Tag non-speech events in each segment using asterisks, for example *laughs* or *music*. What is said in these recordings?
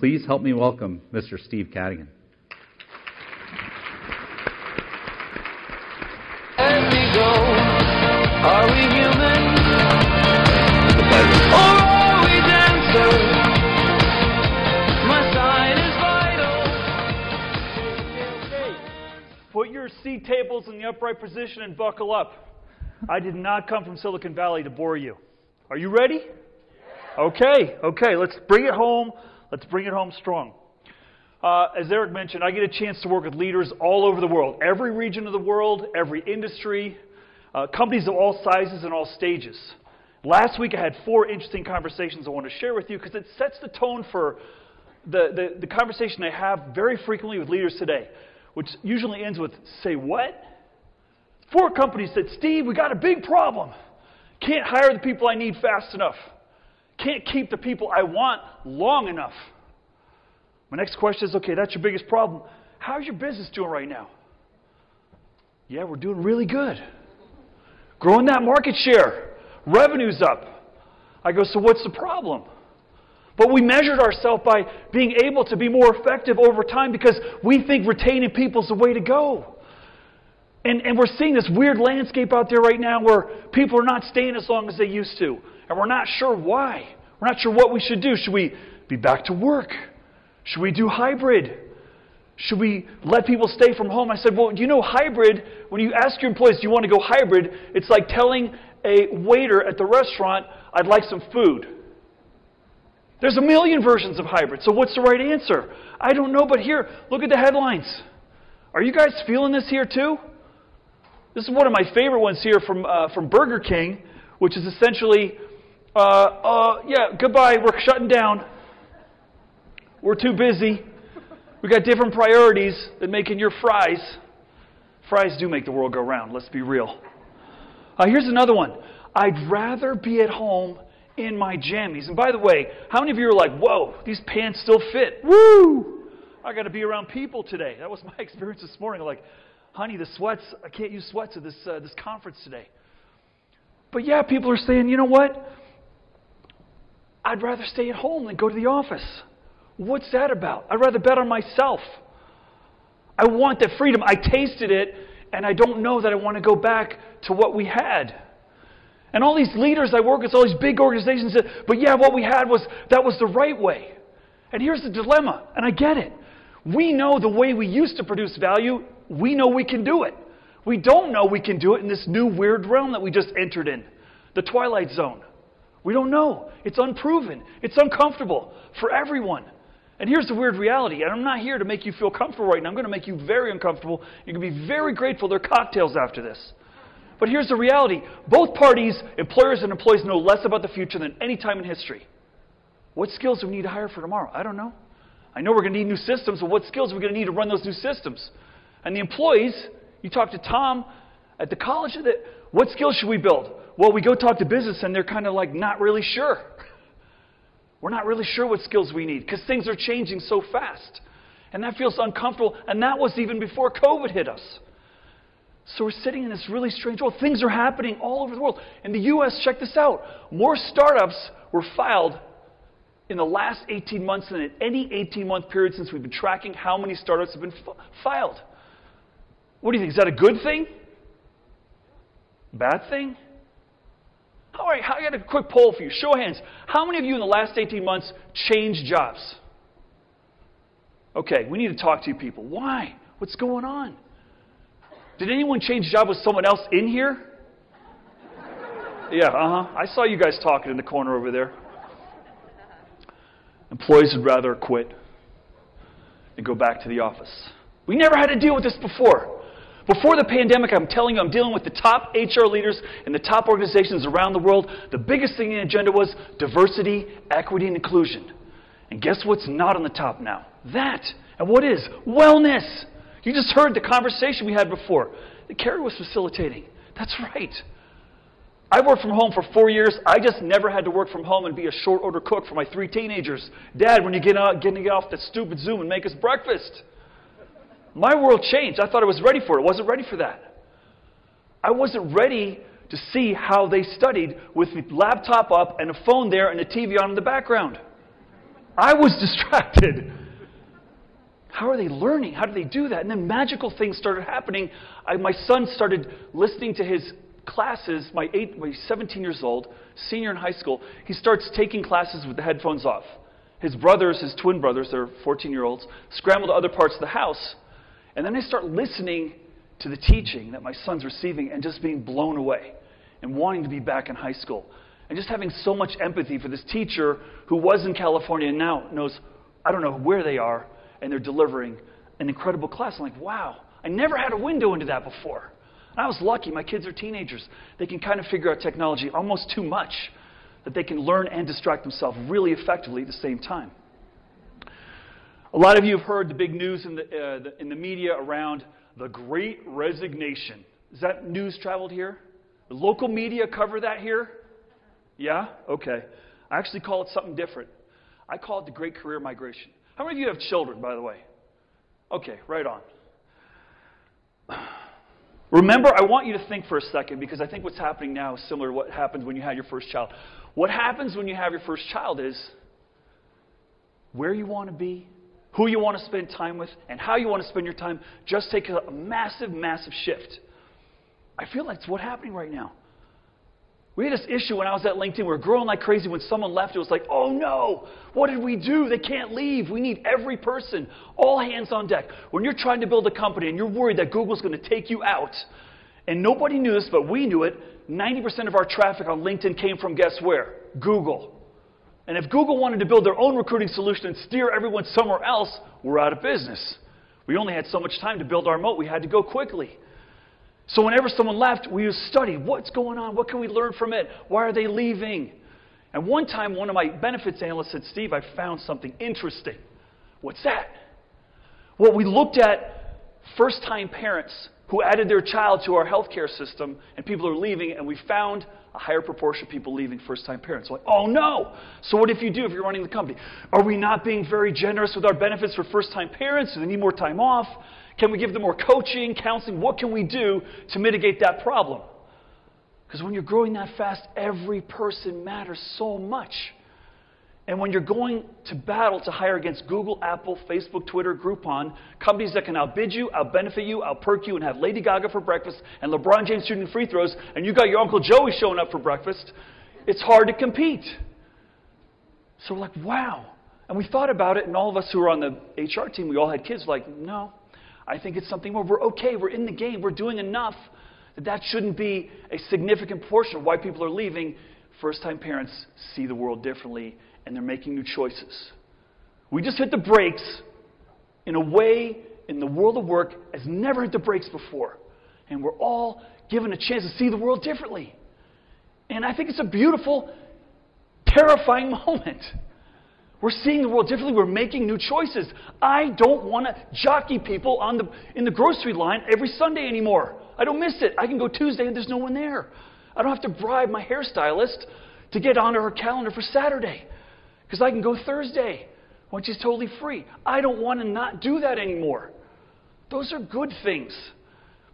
Please help me welcome Mr. Steve Cadigan. As we go, are we human? Or are we dancers? My side is vital. Put your seat tables in the upright position and buckle up. I did not come from Silicon Valley to bore you. Are you ready? Okay, okay, let's bring it home. Let's bring it home strong. Uh, as Eric mentioned, I get a chance to work with leaders all over the world, every region of the world, every industry, uh, companies of all sizes and all stages. Last week I had four interesting conversations I want to share with you because it sets the tone for the, the, the conversation I have very frequently with leaders today, which usually ends with, say what? Four companies said, Steve, we got a big problem. Can't hire the people I need fast enough. Can't keep the people I want long enough. My next question is okay, that's your biggest problem. How's your business doing right now? Yeah, we're doing really good. Growing that market share. Revenue's up. I go, so what's the problem? But we measured ourselves by being able to be more effective over time because we think retaining people is the way to go. And, and we're seeing this weird landscape out there right now where people are not staying as long as they used to. And we're not sure why. We're not sure what we should do. Should we be back to work? Should we do hybrid? Should we let people stay from home? I said, well, you know hybrid? When you ask your employees, do you want to go hybrid? It's like telling a waiter at the restaurant, I'd like some food. There's a million versions of hybrid. So what's the right answer? I don't know, but here, look at the headlines. Are you guys feeling this here too? This is one of my favorite ones here from, uh, from Burger King, which is essentially, uh, uh, yeah, goodbye, we're shutting down. We're too busy. We got different priorities than making your fries. Fries do make the world go round, let's be real. Uh, here's another one. I'd rather be at home in my jammies. And by the way, how many of you are like, whoa, these pants still fit? Woo! I got to be around people today. That was *laughs* my experience this morning. Like, honey, the sweats, I can't use sweats at this, uh, this conference today. But yeah, people are saying, you know what? I'd rather stay at home than go to the office. What's that about? I'd rather bet on myself. I want that freedom. I tasted it, and I don't know that I want to go back to what we had. And all these leaders I work with, all these big organizations said, but yeah, what we had was that was the right way. And here's the dilemma, and I get it. We know the way we used to produce value, we know we can do it. We don't know we can do it in this new weird realm that we just entered in the twilight zone. We don't know. It's unproven, it's uncomfortable for everyone. And here's the weird reality, and I'm not here to make you feel comfortable right now. I'm going to make you very uncomfortable. You're going to be very grateful there are cocktails after this. But here's the reality both parties, employers and employees, know less about the future than any time in history. What skills do we need to hire for tomorrow? I don't know. I know we're going to need new systems, but what skills are we going to need to run those new systems? And the employees, you talk to Tom at the college, what skills should we build? Well, we go talk to business, and they're kind of like not really sure. *laughs* We're not really sure what skills we need because things are changing so fast. And that feels uncomfortable. And that was even before COVID hit us. So we're sitting in this really strange world. Things are happening all over the world. In the U.S., check this out more startups were filed in the last 18 months than in any 18 month period since we've been tracking how many startups have been f- filed. What do you think? Is that a good thing? Bad thing? All right, I got a quick poll for you. Show of hands. How many of you in the last 18 months changed jobs? Okay, we need to talk to you people. Why? What's going on? Did anyone change job with someone else in here? Yeah, uh huh. I saw you guys talking in the corner over there. Employees would rather quit and go back to the office. We never had to deal with this before. Before the pandemic, I'm telling you, I'm dealing with the top HR leaders and the top organizations around the world. The biggest thing in the agenda was diversity, equity, and inclusion. And guess what's not on the top now? That. And what is? Wellness. You just heard the conversation we had before that Carrie was facilitating. That's right. I worked from home for four years. I just never had to work from home and be a short order cook for my three teenagers. Dad, when you get, out, getting off that stupid Zoom and make us breakfast. My world changed. I thought I was ready for it. I wasn't ready for that. I wasn't ready to see how they studied with the laptop up and a phone there and a TV on in the background. I was *laughs* distracted. How are they learning? How do they do that? And then magical things started happening. I, my son started listening to his classes. My eight, he's 17 years old, senior in high school. He starts taking classes with the headphones off. His brothers, his twin brothers, they're 14 year olds, scramble to other parts of the house. And then I start listening to the teaching that my son's receiving and just being blown away and wanting to be back in high school. And just having so much empathy for this teacher who was in California and now knows, I don't know where they are, and they're delivering an incredible class. I'm like, wow, I never had a window into that before. And I was lucky. My kids are teenagers. They can kind of figure out technology almost too much that they can learn and distract themselves really effectively at the same time. A lot of you have heard the big news in the, uh, the, in the media around the great resignation. Is that news traveled here? The local media cover that here? Yeah? Okay. I actually call it something different. I call it the great career migration. How many of you have children, by the way? Okay, right on. *sighs* Remember, I want you to think for a second because I think what's happening now is similar to what happened when you had your first child. What happens when you have your first child is where you want to be, who you want to spend time with, and how you want to spend your time just take a massive, massive shift. I feel like it's what's happening right now. We had this issue when I was at LinkedIn. We were growing like crazy. When someone left, it was like, oh no, what did we do? They can't leave. We need every person, all hands on deck. When you're trying to build a company and you're worried that Google's going to take you out, and nobody knew this, but we knew it, 90% of our traffic on LinkedIn came from guess where? Google. And if Google wanted to build their own recruiting solution and steer everyone somewhere else, we're out of business. We only had so much time to build our moat. We had to go quickly. So whenever someone left, we would study what's going on, what can we learn from it, why are they leaving? And one time, one of my benefits analysts said, Steve, I found something interesting. What's that? Well, we looked at first time parents who added their child to our healthcare system, and people are leaving, and we found a higher proportion of people leaving first time parents. Like, oh no! So, what if you do if you're running the company? Are we not being very generous with our benefits for first time parents? Do they need more time off? Can we give them more coaching, counseling? What can we do to mitigate that problem? Because when you're growing that fast, every person matters so much. And when you're going to battle to hire against Google, Apple, Facebook, Twitter, Groupon, companies that can outbid you, outbenefit you, outperk you, and have Lady Gaga for breakfast and LeBron James shooting free throws, and you got your Uncle Joey showing up for breakfast, it's hard to compete. So we're like, wow. And we thought about it, and all of us who were on the HR team, we all had kids, like, no, I think it's something where we're okay, we're in the game, we're doing enough that that shouldn't be a significant portion of why people are leaving. First time parents see the world differently and they're making new choices. We just hit the brakes in a way in the world of work has never hit the brakes before. And we're all given a chance to see the world differently. And I think it's a beautiful, terrifying *laughs* moment. We're seeing the world differently. We're making new choices. I don't want to jockey people on the, in the grocery line every Sunday anymore. I don't miss it. I can go Tuesday and there's no one there. I don't have to bribe my hairstylist to get onto her calendar for Saturday because I can go Thursday which is totally free. I don't want to not do that anymore. Those are good things.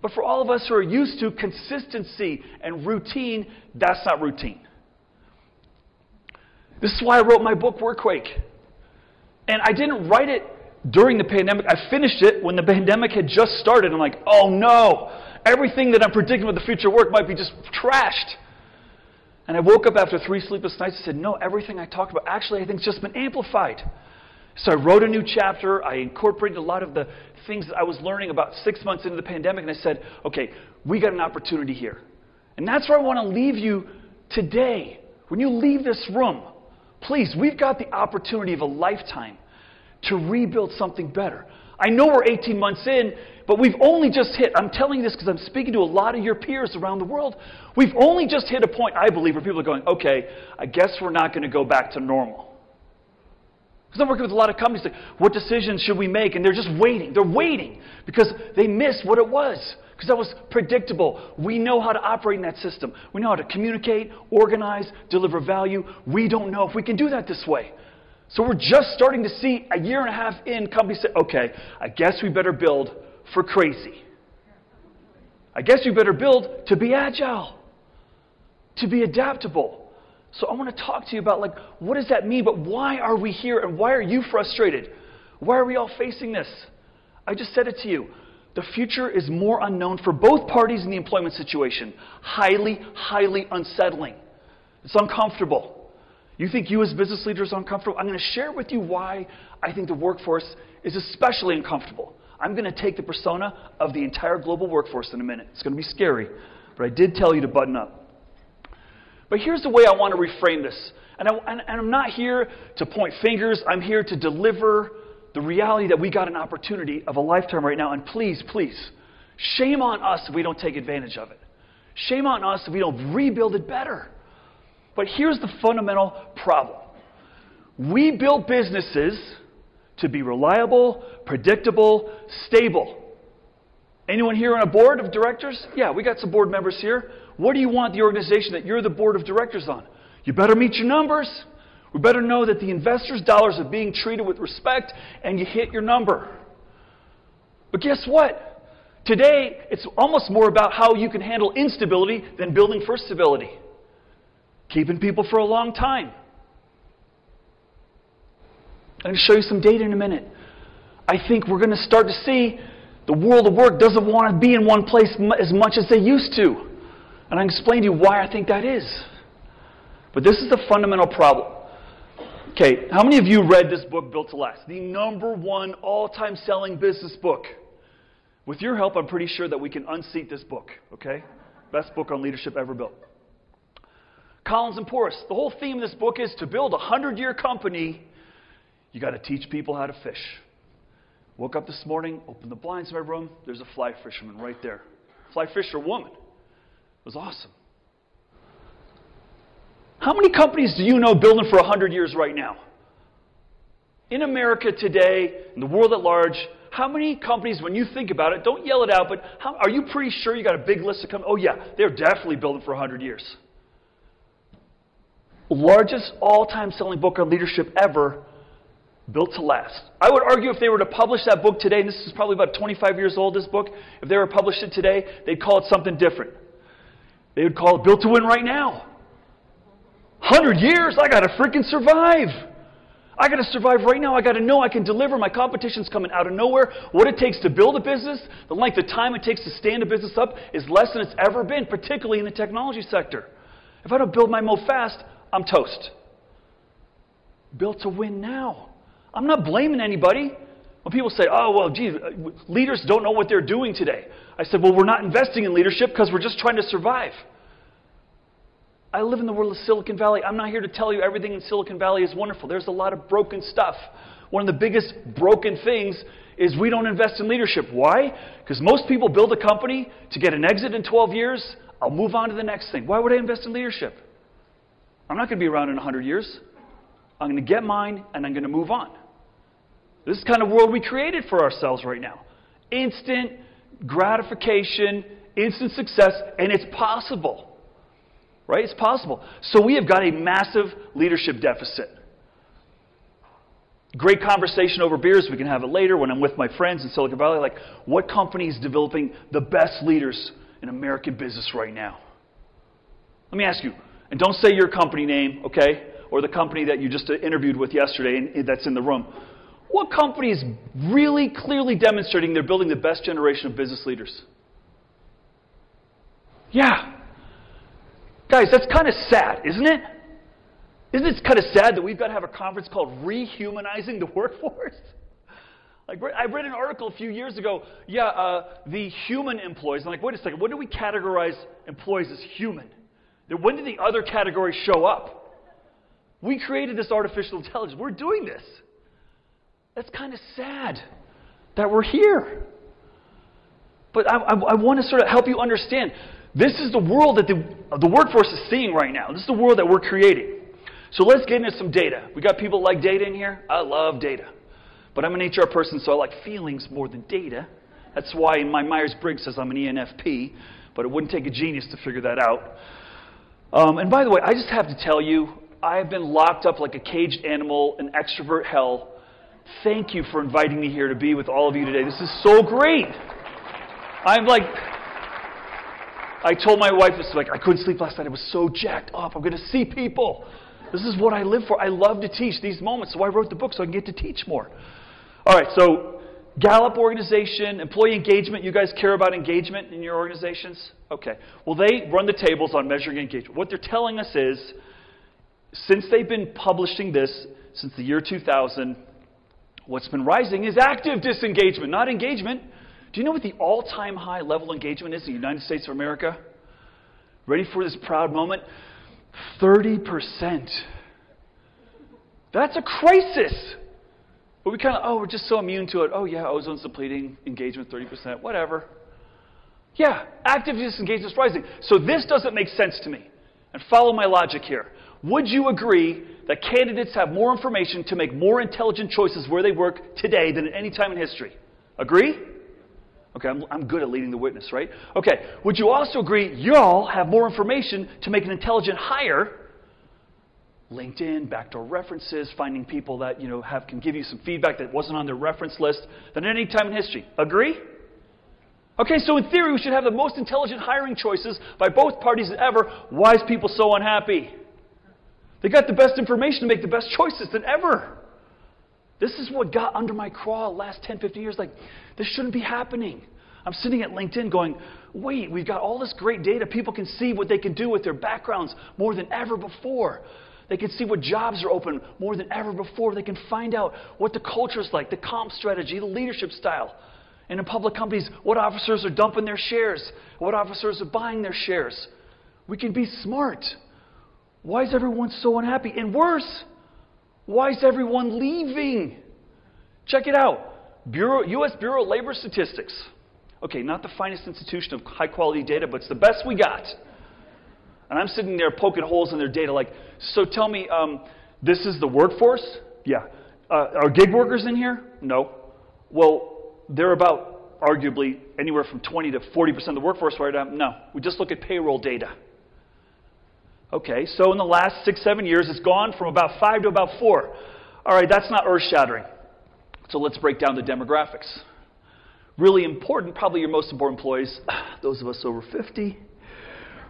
But for all of us who are used to consistency and routine, that's not routine. This is why I wrote my book, Workquake. And I didn't write it during the pandemic. I finished it when the pandemic had just started. I'm like, oh no, everything that I'm predicting with the future work might be just trashed. And I woke up after three sleepless nights and said, no, everything I talked about actually I think has just been amplified. So I wrote a new chapter. I incorporated a lot of the things that I was learning about six months into the pandemic. And I said, okay, we got an opportunity here. And that's where I want to leave you today. When you leave this room, Please, we've got the opportunity of a lifetime to rebuild something better. I know we're 18 months in, but we've only just hit, I'm telling you this because I'm speaking to a lot of your peers around the world. We've only just hit a point, I believe, where people are going, okay, I guess we're not going to go back to normal. Because I'm working with a lot of companies like, what decisions should we make? And they're just waiting. They're waiting because they missed what it was because that was predictable. We know how to operate in that system. We know how to communicate, organize, deliver value. We don't know if we can do that this way. So we're just starting to see a year and a half in companies say, okay, I guess we better build for crazy. I guess we better build to be agile, to be adaptable. So I want to talk to you about like what does that mean, but why are we here and why are you frustrated? Why are we all facing this? I just said it to you. The future is more unknown for both parties in the employment situation. Highly, highly unsettling. It's uncomfortable. You think you as business leaders are uncomfortable? I'm going to share with you why I think the workforce is especially uncomfortable. I'm going to take the persona of the entire global workforce in a minute. It's going to be scary, but I did tell you to button up. But here's the way I want to reframe this. And, I, and, and I'm not here to point fingers, I'm here to deliver the reality that we got an opportunity of a lifetime right now. And please, please, shame on us if we don't take advantage of it. Shame on us if we don't rebuild it better. But here's the fundamental problem we build businesses to be reliable, predictable, stable. Anyone here on a board of directors? Yeah, we got some board members here. What do you want the organization that you're the board of directors on? You better meet your numbers. We better know that the investors' dollars are being treated with respect and you hit your number. But guess what? Today, it's almost more about how you can handle instability than building for stability. Keeping people for a long time. I'm going to show you some data in a minute. I think we're going to start to see the world of work doesn't want to be in one place as much as they used to. And I explain to you why I think that is. But this is the fundamental problem. Okay, how many of you read this book, Built to Last? The number one all time selling business book. With your help, I'm pretty sure that we can unseat this book, okay? Best book on leadership ever built. Collins and Porras, the whole theme of this book is to build a 100 year company, you got to teach people how to fish. Woke up this morning, opened the blinds of my room, there's a fly fisherman right there. Fly fisher woman. It was awesome. How many companies do you know building for 100 years right now? In America today, in the world at large, how many companies, when you think about it, don't yell it out, but how, are you pretty sure you got a big list of companies? Oh, yeah, they're definitely building for 100 years. Largest all time selling book on leadership ever, built to last. I would argue if they were to publish that book today, and this is probably about 25 years old, this book, if they were to publish it today, they'd call it something different. They would call it Built to Win Right Now. 100 years, I got to freaking survive. I got to survive right now. I got to know I can deliver. My competition's coming out of nowhere. What it takes to build a business, the length of time it takes to stand a business up is less than it's ever been, particularly in the technology sector. If I don't build my mo fast, I'm toast. Built to win now. I'm not blaming anybody. When people say, oh, well, geez, uh, leaders don't know what they're doing today. I said, well, we're not investing in leadership because we're just trying to survive. I live in the world of Silicon Valley. I'm not here to tell you everything in Silicon Valley is wonderful. There's a lot of broken stuff. One of the biggest broken things is we don't invest in leadership. Why? Because most people build a company to get an exit in 12 years. I'll move on to the next thing. Why would I invest in leadership? I'm not going to be around in 100 years. I'm going to get mine and I'm going to move on. This is kind of world we created for ourselves right now. Instant gratification, instant success, and it's possible. Right? It's possible. So we have got a massive leadership deficit. Great conversation over beers. We can have it later when I'm with my friends in Silicon Valley. Like, what company is developing the best leaders in American business right now? Let me ask you, and don't say your company name, okay? Or the company that you just interviewed with yesterday and that's in the room. What company is really clearly demonstrating they're building the best generation of business leaders? Yeah, Guys, that's kind of sad, isn't it? Isn't it kind of sad that we've got to have a conference called Rehumanizing the Workforce? *laughs* Like, I read an article a few years ago. Yeah, uh, the human employees. I'm like, wait a second. What do we categorize employees as human? When did the other categories show up? We created this artificial intelligence. We're doing this. That's kind of sad that we're here. But I, I, I want to sort of help you understand this is the world that the, the workforce is seeing right now. This is the world that we're creating. So let's get into some data. We got people like data in here. I love data. But I'm an HR person, so I like feelings more than data. That's why in my Myers Briggs says I'm an ENFP, but it wouldn't take a genius to figure that out. Um, and by the way, I just have to tell you, I have been locked up like a caged animal in extrovert hell. Thank you for inviting me here to be with all of you today. This is so great. I'm like, I told my wife this like I couldn't sleep last night. I was so jacked up. I'm going to see people. This is what I live for. I love to teach these moments, so I wrote the book so I can get to teach more. All right, so Gallup organization, employee engagement. You guys care about engagement in your organizations? Okay. Well, they run the tables on measuring engagement. What they're telling us is, since they've been publishing this since the year 2000, what's been rising is active disengagement, not engagement. Do you know what the all time high level engagement is in the United States of America? Ready for this proud moment? 30%. That's a crisis. But we kind of, oh, we're just so immune to it. Oh, yeah, ozone's depleting, engagement 30%, whatever. Yeah, active disengagement is rising. So this doesn't make sense to me. And follow my logic here. Would you agree that candidates have more information to make more intelligent choices where they work today than at any time in history? Agree? Okay, I'm, I'm good at leading the witness, right? Okay, would you also agree y'all have more information to make an intelligent hire? LinkedIn, backdoor references, finding people that you know have can give you some feedback that wasn't on their reference list than at any time in history. Agree? Okay, so in theory, we should have the most intelligent hiring choices by both parties ever. Why is people so unhappy? They got the best information to make the best choices than ever. This is what got under my craw last 10, 15 years. Like, this shouldn't be happening. I'm sitting at LinkedIn going, wait, we've got all this great data. People can see what they can do with their backgrounds more than ever before. They can see what jobs are open more than ever before. They can find out what the culture is like, the comp strategy, the leadership style. And in public companies, what officers are dumping their shares, what officers are buying their shares. We can be smart. Why is everyone so unhappy? And worse, why is everyone leaving? Check it out. Bureau, U.S. Bureau of Labor Statistics. Okay, not the finest institution of high quality data, but it's the best we got. And I'm sitting there poking holes in their data, like, so tell me, um, this is the workforce? Yeah. Uh, are gig workers in here? No. Well, they're about arguably anywhere from 20 to 40% of the workforce right now. No. We just look at payroll data. Okay, so in the last six, seven years, it's gone from about five to about four. All right, that's not earth shattering. So let's break down the demographics. Really important, probably your most important employees, *sighs* those of us over 50.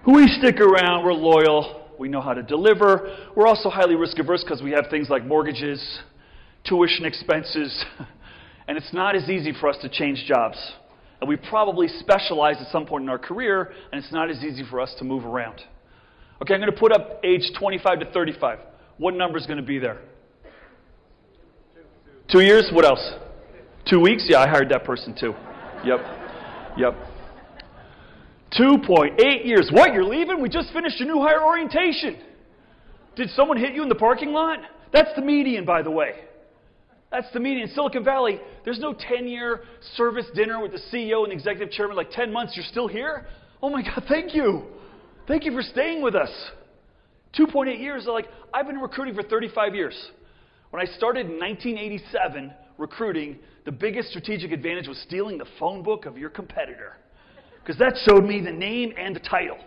We stick around, we're loyal, we know how to deliver. We're also highly risk averse because we have things like mortgages, tuition expenses, *laughs* and it's not as easy for us to change jobs. And we probably specialize at some point in our career, and it's not as easy for us to move around. Okay, I'm going to put up age 25 to 35. What number is going to be there? Two years? What else? Two weeks? Yeah, I hired that person too. Yep. Yep. 2.8 years. What? You're leaving? We just finished your new hire orientation. Did someone hit you in the parking lot? That's the median, by the way. That's the median. In Silicon Valley, there's no 10 year service dinner with the CEO and the executive chairman, like 10 months, you're still here? Oh my God, thank you. Thank you for staying with us. 2.8 years, like, I've been recruiting for 35 years. When I started in 1987 recruiting, the biggest strategic advantage was stealing the phone book of your competitor. Because that showed me the name and the title.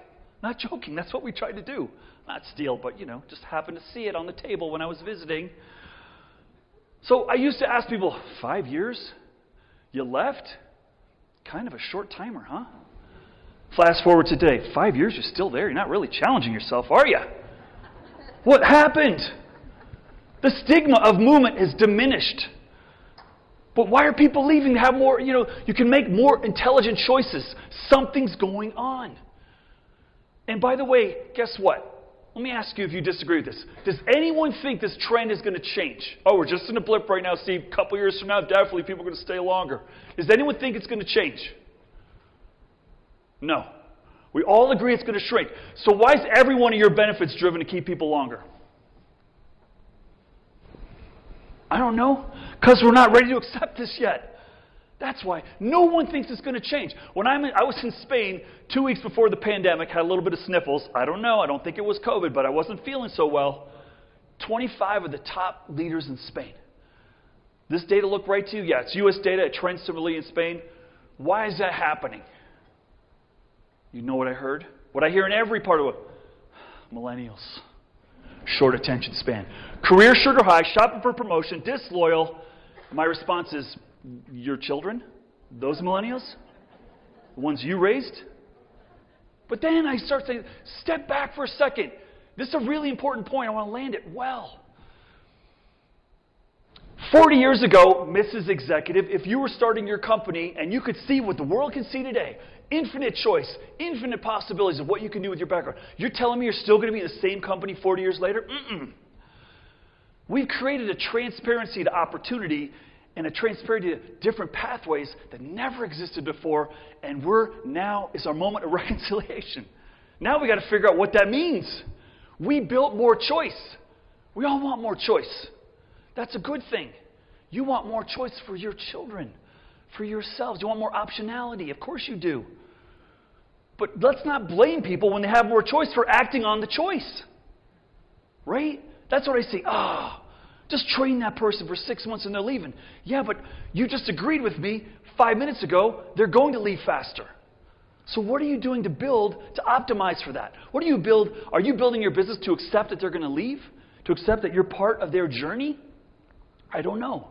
Not joking, that's what we tried to do. Not steal, but, you know, just happened to see it on the table when I was visiting. So I used to ask people, five years? You left? Kind of a short timer, huh? Fast forward to today. Five years, you're still there. You're not really challenging yourself, are you? What happened? The stigma of movement is diminished. But why are people leaving to have more, you know, you can make more intelligent choices. Something's going on. And by the way, guess what? Let me ask you if you disagree with this. Does anyone think this trend is going to change? Oh, we're just in a blip right now, Steve. A couple years from now, definitely people are going to stay longer. Does anyone think it's going to change? No. We all agree it's going to shrink. So why is every one of your benefits driven to keep people longer? I don't know. Because we're not ready to accept this yet. That's why. No one thinks it's going to change. When I'm in, I was in Spain two weeks before the pandemic, had a little bit of sniffles. I don't know. I don't think it was COVID, but I wasn't feeling so well. 25 of the top leaders in Spain. This data look right to you? Yeah, it's U.S. data. It trends similarly in Spain. Why is that happening? You know what I heard? What I hear in every part of it millennials. Short attention span. Career sugar high, shopping for promotion, disloyal. My response is your children? Those millennials? The ones you raised? But then I start saying, step back for a second. This is a really important point. I want to land it well. 40 years ago, Mrs. Executive, if you were starting your company and you could see what the world can see today, infinite choice, infinite possibilities of what you can do with your background, you're telling me you're still going to be in the same company 40 years later? Mm-mm. We've created a transparency to opportunity and a transparency to different pathways that never existed before, and we're now is our moment of *laughs* reconciliation. Now we got to figure out what that means. We built more choice. We all want more choice. That's a good thing. You want more choice for your children, for yourselves. You want more optionality. Of course you do. But let's not blame people when they have more choice for acting on the choice. Right? That's what I say. Ah, oh, just train that person for six months and they're leaving. Yeah, but you just agreed with me five minutes ago, they're going to leave faster. So what are you doing to build to optimize for that? What do you build? Are you building your business to accept that they're going to leave? To accept that you're part of their journey? I don't know.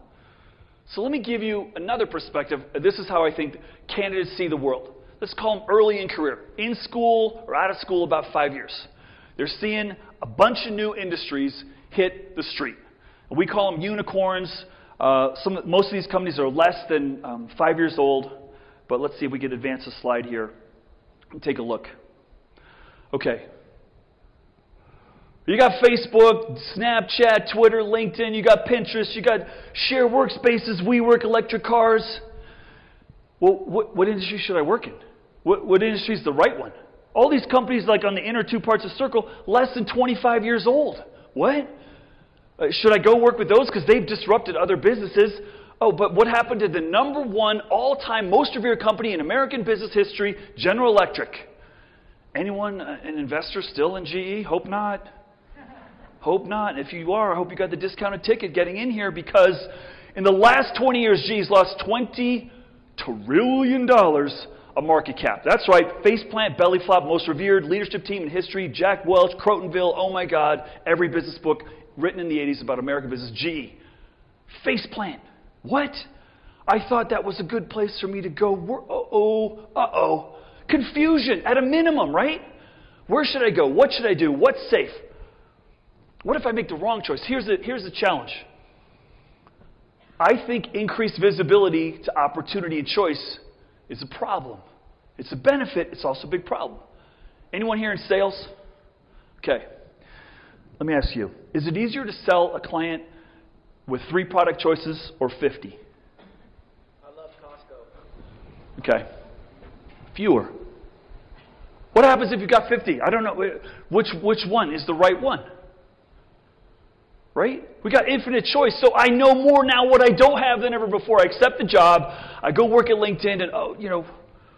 So let me give you another perspective. This is how I think candidates see the world. Let's call them early in career, in school or out of school about five years. They're seeing a bunch of new industries hit the street. We call them unicorns. Uh, some, most of these companies are less than um, five years old, but let's see if we can advance the slide here and take a look. Okay. You got Facebook, Snapchat, Twitter, LinkedIn, you got Pinterest, you got share workspaces, WeWork, electric cars. Well, what, what industry should I work in? What, what industry is the right one? All these companies, like on the inner two parts of Circle, less than 25 years old. What? Uh, should I go work with those because they've disrupted other businesses? Oh, but what happened to the number one all time most revered company in American business history, General Electric? Anyone, uh, an investor still in GE? Hope not. Hope not. If you are, I hope you got the discounted ticket getting in here because in the last 20 years, GE's lost 20 trillion dollars of market cap. That's right, faceplant, belly flop, most revered leadership team in history, Jack Welch, Crotonville, oh my God, every business book written in the 80s about American business, GE. Faceplant. What? I thought that was a good place for me to go. Uh oh, uh oh. Confusion at a minimum, right? Where should I go? What should I do? What's safe? What if I make the wrong choice? Here's the, here's the challenge. I think increased visibility to opportunity and choice is a problem. It's a benefit, it's also a big problem. Anyone here in sales? Okay. Let me ask you is it easier to sell a client with three product choices or 50? I love Costco. Okay. Fewer. What happens if you've got 50? I don't know. Which, which one is the right one? Right? We got infinite choice. So I know more now what I don't have than ever before. I accept the job. I go work at LinkedIn and, oh, you know,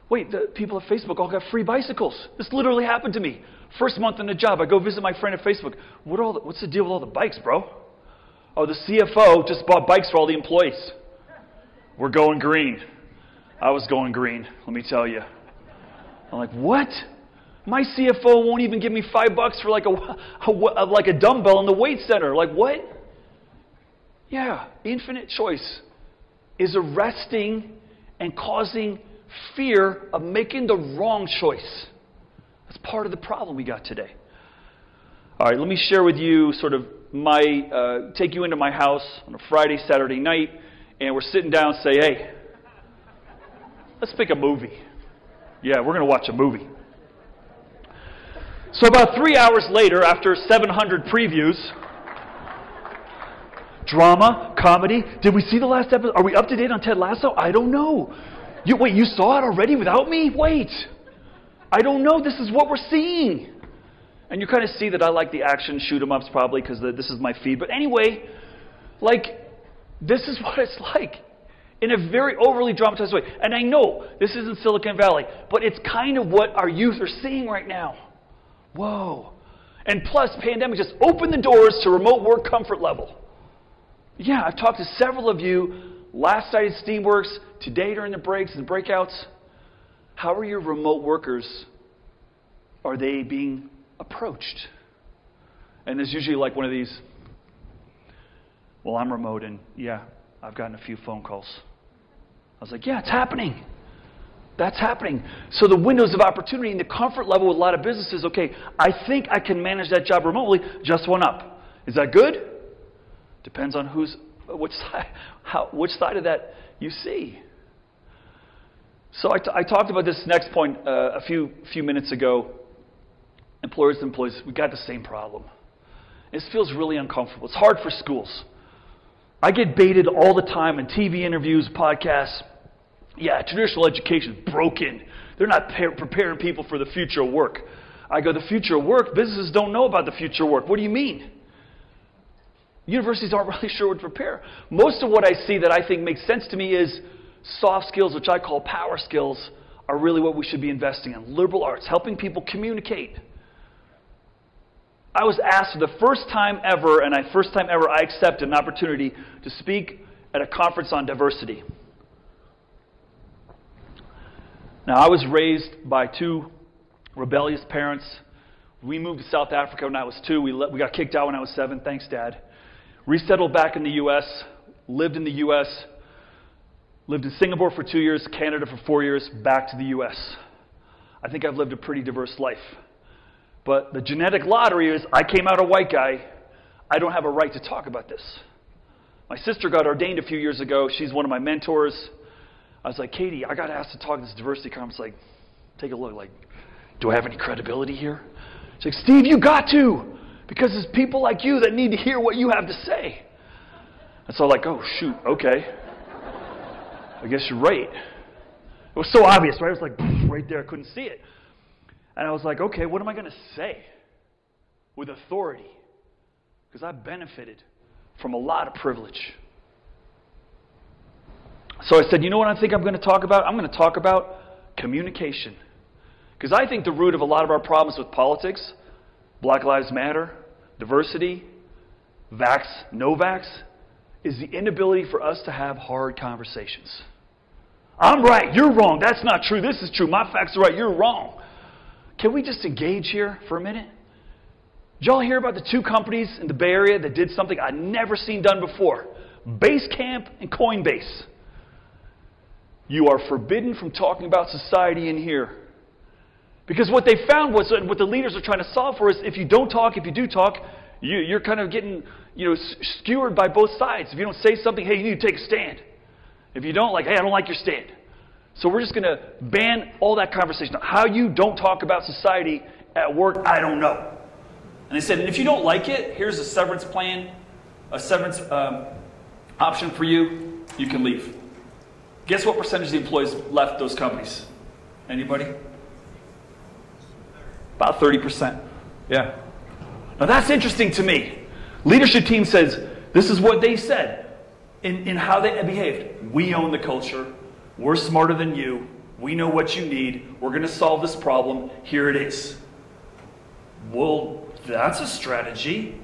wait, the people at Facebook all got free bicycles. This literally happened to me. First month in the job, I go visit my friend at Facebook. What all the, what's the deal with all the bikes, bro? Oh, the CFO just bought bikes for all the employees. We're going green. I was going green, let me tell you. I'm like, what? My CFO won't even give me five bucks for like *laughs* a, a, like a dumbbell in the weight center. Like, what? Yeah, infinite choice is arresting and causing fear of making the wrong choice. That's part of the problem we got today. All right, let me share with you sort of my, uh, take you into my house on a Friday, Saturday night, and we're sitting down and say, hey, let's pick a movie. Yeah, we're going to watch a movie. So about three hours later, after 700 previews, drama, comedy. Did we see the last episode? Are we up to date on Ted Lasso? I don't know. You, wait, you saw it already without me? Wait. I don't know. This is what we're seeing. And you kind of see that I like the action shoot 'em ups probably because this is my feed. But anyway, like, this is *laughs* what it's like in a very overly dramatized way. And I know this isn't Silicon Valley, but it's kind of what our youth are seeing right now. Whoa. And plus, pandemic just opened the doors to remote work comfort level. Yeah, I've talked to several of you last night at Steamworks, today during the breaks and breakouts. How are your remote workers? Are they being approached? And there's usually like one of these, well, I'm remote and yeah, I've gotten a few phone calls. I was like, yeah, it's happening. That's happening. So the windows of opportunity and the comfort level with a lot of businesses, okay, I think I can manage that job remotely, just one up. Is that good? Depends on who's which *laughs* side, how, which side of that you see. So I, t- I talked about this next point uh, a few few minutes ago. Employers and employees, we got the same problem. This feels really uncomfortable. It's hard for schools. I get baited all the time in TV interviews, podcasts. Yeah, traditional education is broken. They're not par- preparing people for the future of work. I go, the future of work? Businesses don't know about the future of work. What do you mean? Universities aren't *laughs* really sure what to prepare. Most of what I see that I think makes sense to me is soft skills, which I call power skills, are really what we should be investing in. Liberal arts, helping people communicate. I was asked for the first time ever, and I first time ever I accepted an opportunity to speak at a conference on diversity. Now, I was raised by two rebellious parents. We moved to South Africa when I was two. We, le- we got kicked out when I was seven. Thanks, Dad. Resettled back in the U.S., lived in the U.S., lived in Singapore for two years, Canada for four years, back to the U.S. I think I've lived a pretty diverse life. But the genetic lottery is I came out a white guy. I don't have a right to talk about this. My sister got ordained a few years ago. She's one of my mentors. I was like, Katie, I got asked to talk at this diversity conference. Like, take a look. Like, do I have any credibility here? She's like, Steve, you got to, because it's people like you that need to hear what you have to say. And so I'm like, oh shoot, okay. I guess you're right. It was so obvious, right? It was like *laughs* right there, I couldn't see it. And I was like, okay, what am I going to say with authority? Because I've benefited from a lot of privilege. So I said, you know what I think I'm going to talk about? I'm going to talk about communication. Because I think the root of a lot of our problems with politics, Black Lives Matter, diversity, vax, no vax, is the inability for us to have hard conversations. I'm right, you're wrong, that's not true, this is true, my facts are right, you're wrong. Can we just engage here for a minute? Did y'all hear about the two companies in the Bay Area that did something I'd never seen done before? Basecamp and Coinbase. You are forbidden from talking about society in here. Because what they found was and what the leaders are trying to solve for is if you don't talk, if you do talk, you, are kind of getting you know, skewered by both sides. If you don't say something, hey, you need to take a stand. If you don't, like, hey, I don't like your stand. So we're just going to ban all that conversation. How you don't talk about society at work, I don't know. And they said, and if you don't like it, here's a severance plan, a severance um, option for you. You can leave. Guess what percentage of the employees left those companies? Anybody? About 30%. Yeah. Now that's interesting to me. Leadership team says, this is what they said in, in how they behaved. We own the culture. We're smarter than you. We know what you need. We're going to solve this problem. Here it is. Well, that's a strategy.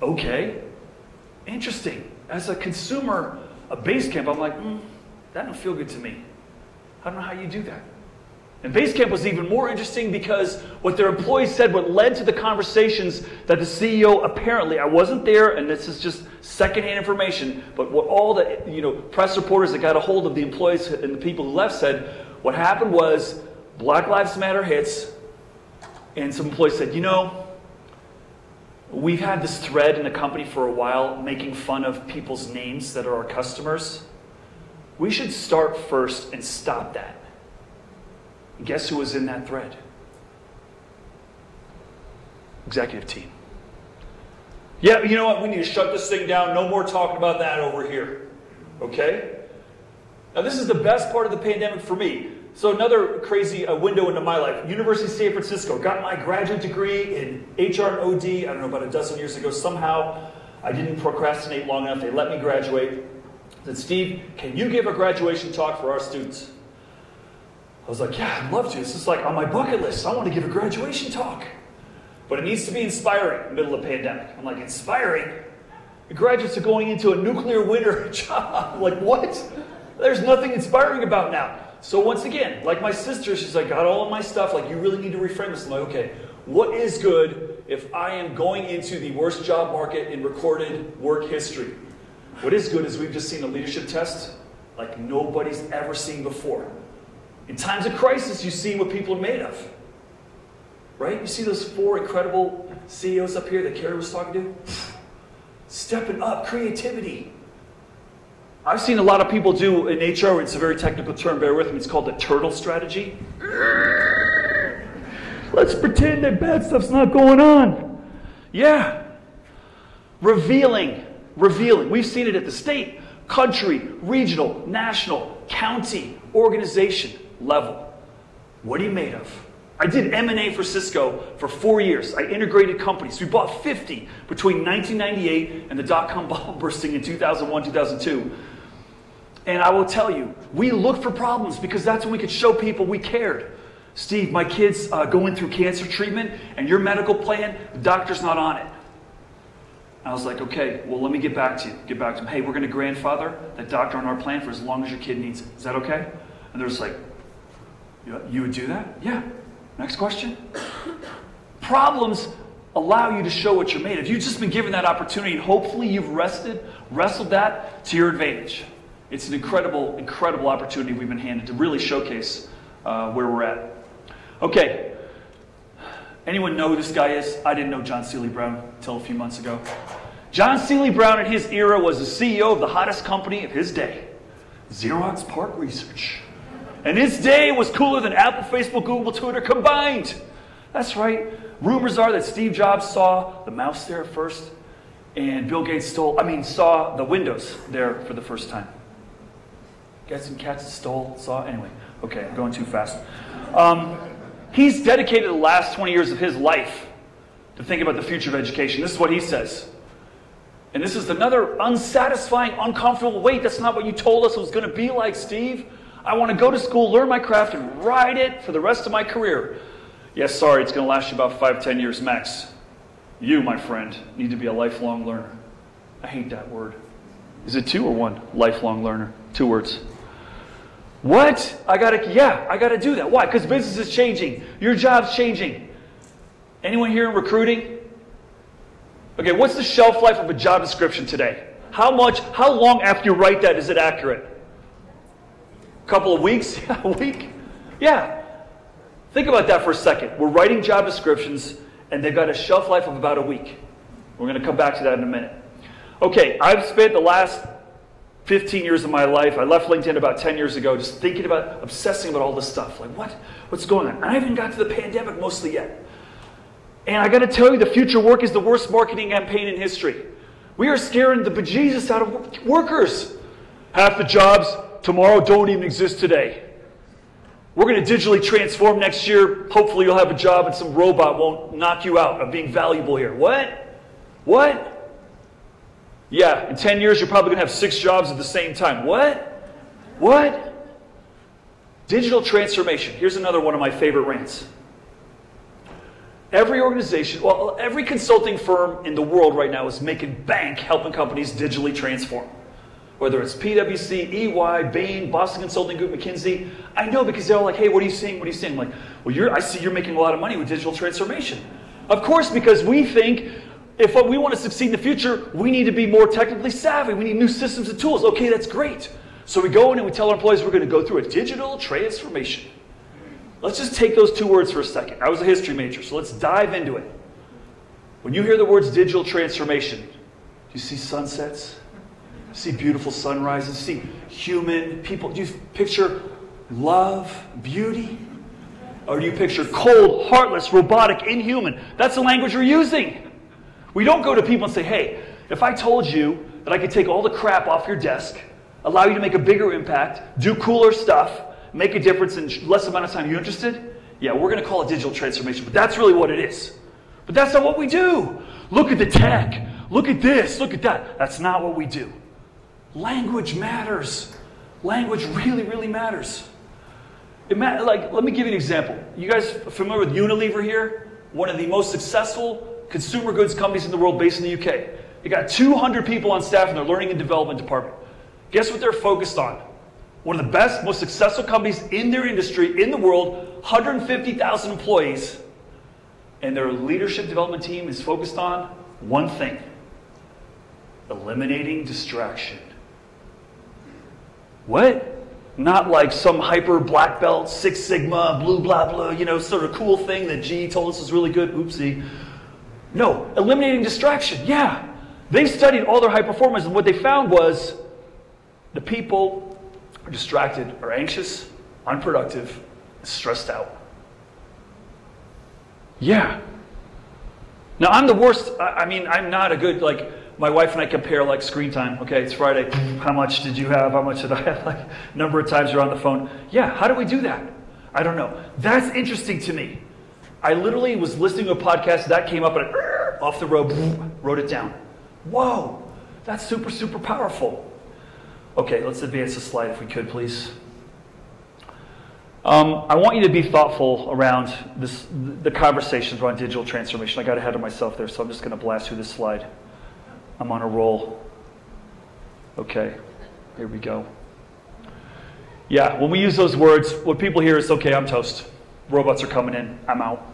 Okay. Interesting. As a consumer, a Basecamp, I'm like, mm, that don't feel good to me. I don't know how you do that. And Basecamp was even more interesting because what their employees said, what led to the conversations that the CEO apparently, I wasn't there, and this is just secondhand information, but what all the you know press reporters that got a hold of the employees and the people who left said, what happened was Black Lives Matter hits, and some employees said, you know, we've had this thread in the company for a while making fun of people's names that are our customers. We should start first and stop that. And guess who was in that thread? Executive team. Yeah, you know what? We need to shut this thing down. No more talking about that over here. Okay? Now, this is the best part of the pandemic for me. So, another crazy uh, window into my life. University of San Francisco. Got my graduate degree in HR and OD, I don't know, about a dozen years ago. Somehow, I didn't procrastinate long enough. They let me graduate. I said, Steve, can you give a graduation talk for our students? I was like, yeah, I'd love to. This is like on my bucket list. I want to give a graduation talk. But it needs to be inspiring in the middle of pandemic. I'm like, inspiring? The graduates are going into a nuclear winter *laughs* job. I'm like, what? There's nothing inspiring about now. So once again, like my sister, she's like, got all of my stuff. Like, you really need to reframe this. I'm like, okay, what is good if I am going into the worst job market in recorded work history? What is good is we've just seen a leadership test like nobody's ever seen before. In times of crisis, you see what people are made of. Right? You see those four incredible CEOs up here that Carrie was talking to? Stepping up, creativity. I've seen a lot of people do in HR, it's a very technical term, bear with me, it's called the turtle strategy. Let's pretend that bad stuff's not going on. Yeah. Revealing, revealing. We've seen it at the state, country, regional, national, county, organization level. What are you made of? I did M&A for Cisco for four years. I integrated companies. We bought 50 between 1998 and the dot-com *laughs* bomb bursting in 2001, 2002. And I will tell you, we looked for problems because that's when we could show people we cared. Steve, my kid's uh, going through cancer treatment, and your medical plan, the doctor's not on it. I was like, okay, well, let me get back to you. Get back to him. Hey, we're going to grandfather that doctor on our plan for as long as your kid needs it. Is that okay? And they're just like, you would do that? Yeah. Next question. *coughs* Problems allow you to show what you're made of. You've just been given that opportunity, and hopefully you've rested, wrestled that to your advantage. It's an incredible, incredible opportunity we've been handed to really showcase uh, where we're at. Okay. Anyone know who this guy is? I didn't know John Seely Brown until a few months ago. John Seely Brown in his era was the CEO of the hottest company of his day, Xerox PARC Research. And his day was cooler than Apple, Facebook, Google, Twitter combined. That's right. Rumors are that Steve Jobs saw the mouse there first, and Bill Gates stole, I mean, saw the Windows there for the first time. Guess some cats stole, saw, anyway. Okay, I'm going too fast. Um, he's dedicated the last 20 years of his life to think about the future of education. This is what he says. And this is another unsatisfying, uncomfortable wait. That's not what you told us it was going to be like, Steve. I want to go to school, learn my craft, and ride it for the rest of my career. Yes, sorry, it's going to last you about five, ten years max. You, my friend, need to be a lifelong learner. I hate that word. Is it two or one? Lifelong learner. Two words. What? I gotta, yeah, I gotta do that. Why? Because business is changing. Your job's changing. Anyone here in recruiting? Okay, what's the shelf life of a job description today? How much, how long after you write that is it accurate? A couple of weeks? *laughs* a week? Yeah. Think about that for a second. We're writing job descriptions, and they've got a shelf life of about a week. We're to come back to that in a minute. Okay, I've spent the last 15 years of my life. I left LinkedIn about 10 years ago just thinking about, obsessing about all this stuff. Like, what? What's going on? I haven't got to the pandemic mostly yet. And I got to tell you, the future work is the worst marketing campaign in history. We are scaring the bejesus out of workers. Half the jobs tomorrow don't even exist today. We're going to digitally transform next year. Hopefully, you'll have a job and some robot won't knock you out of being valuable here. What? What? Yeah, in 10 years, you're probably going to have six jobs at the same time. What? What? Digital transformation. Here's another one of my favorite rants. Every organization, well, every consulting firm in the world right now is making bank helping companies digitally transform. Whether it's PwC, EY, Bain, Boston Consulting Group, McKinsey, I know because they're all like, "Hey, what are you seeing? What are you seeing?" I'm like, "Well, I see you're making a lot of money with digital transformation." Of course, because we think if we want to succeed in the future, we need to be more technically savvy. We need new systems and tools. Okay, that's great. So we go in and we tell our employees we're going to go through a digital transformation. Let's just take those two words for a second. I was a history major, so let's dive into it. When you hear the words digital transformation, do you see sunsets? see beautiful sunrises? See human people? Do you picture love, beauty? Or do you picture cold, heartless, robotic, inhuman? That's the language we're using. We don't go to people and say, hey, if I told you that I could take all the crap off your desk, allow you to make a bigger impact, do cooler stuff, make a difference in less amount of time, you interested? Yeah, we're going to call it digital transformation, but that's really what it is. But that's not what we do. Look at the tech. Look at this. Look at that. That's not what we do. Language matters. Language really, really matters. Ma- like, let me give you an example. You guys familiar with Unilever here? One of the most successful consumer goods companies in the world based in the UK. They got 200 people on staff in their learning and development department. Guess what they're focused on? One of the best, most successful companies in their industry in the world, 150,000 employees, and their leadership development team is focused on one thing eliminating distraction. What? Not like some hyper black belt, Six Sigma, blue, blah, blah, you know, sort of cool thing that GE told us was really good. Oopsie. No, eliminating distraction. Yeah. They studied all their high performers, and what they found was the people are distracted, are anxious, unproductive, stressed out. Yeah. Now, I'm the worst. I mean, I'm not a good, like, my wife and I compare like screen time. Okay, it's Friday. How much did you have? How much did I have? *laughs* Like number of times you're on the phone. Yeah, how do we do that? I don't know. That's interesting to me. I literally was listening to a podcast that came up and I, off the road, wrote it down. Whoa, that's super, super powerful. Okay, let's advance the slide if we could, please. Um, I want you to be thoughtful around this, the conversations around digital transformation. I got ahead of myself there, so I'm just going to blast through this slide. I'm on a roll. Okay, here we go. Yeah, when we use those words, what people hear is okay, I'm toast. Robots are coming in, I'm out.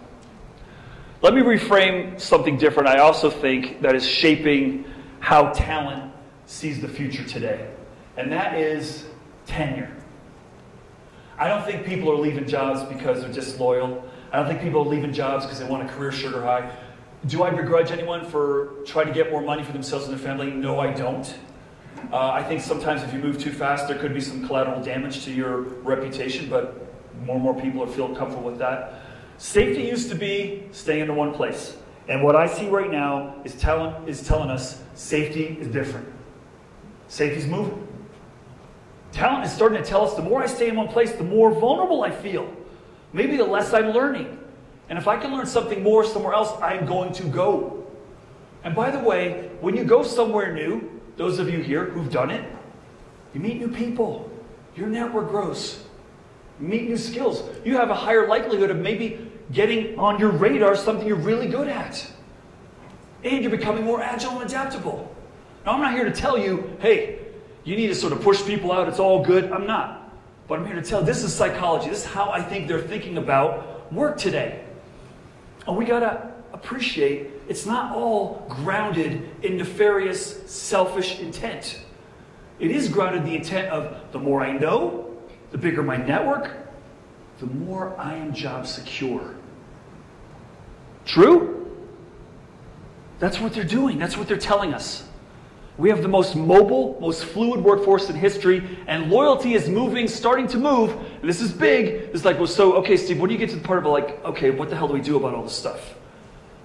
Let me reframe something different. I also think that is shaping how talent sees the future today, and that is tenure. I don't think people are leaving jobs because they're disloyal. I don't think people are leaving jobs because they want a career sugar high. Do I begrudge anyone for trying to get more money for themselves and their family? No, I don't. Uh, I think sometimes if you move too fast, there could be some collateral damage to your reputation, but more and more people are feeling comfortable with that. Safety used to be staying in one place. And what I see right now is, telling is telling us safety is different. Safety's moving. Talent is starting to tell us the more I stay in one place, the more vulnerable I feel. Maybe the less I'm learning. And if I can learn something more somewhere else, I'm going to go. And by the way, when you go somewhere new, those of you here who've done it, you meet new people. Your network grows. Meet new skills. You have a higher likelihood of maybe getting on your radar something you're really good at. And you're becoming more agile and adaptable. Now, I'm not here to tell you, hey, you need to sort of push people out, it's all good. I'm not. But I'm here to tell this is psychology. This is how I think they're thinking about work today. And we got to appreciate it's not all grounded in nefarious, selfish intent. It is grounded in the intent of the more I know, the bigger my network, the more I am job secure. True? That's what they're doing. That's what they're telling us. We have the most mobile, most fluid workforce in history, and loyalty is moving, starting to move. this is big. It's like, well, so, okay, Steve, when do you get to the part of like, okay, what the hell do we do about all this stuff?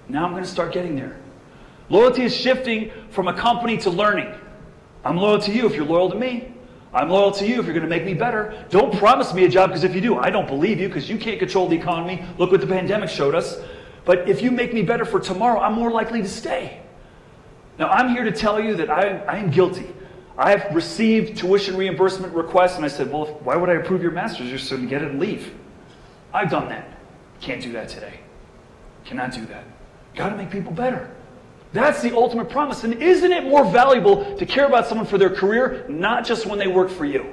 Now I'm going to start getting there. Loyalty is shifting from a company to learning. I'm loyal to you if you're loyal to me. I'm loyal to you if you're going to make me better. Don't promise me a job because if you do, I don't believe you because you can't control the economy. Look what the pandemic showed us. But if you make me better for tomorrow, I'm more likely to stay. Now, I'm here to tell you that I, I am guilty. I have received tuition reimbursement requests, and I said, Well, why would I approve your master's? Just so to get it and leave. I've done that. Can't do that today. Cannot do that. Got to make people better. That's the ultimate promise. And isn't it more valuable to care about someone for their career, not just when they work for you?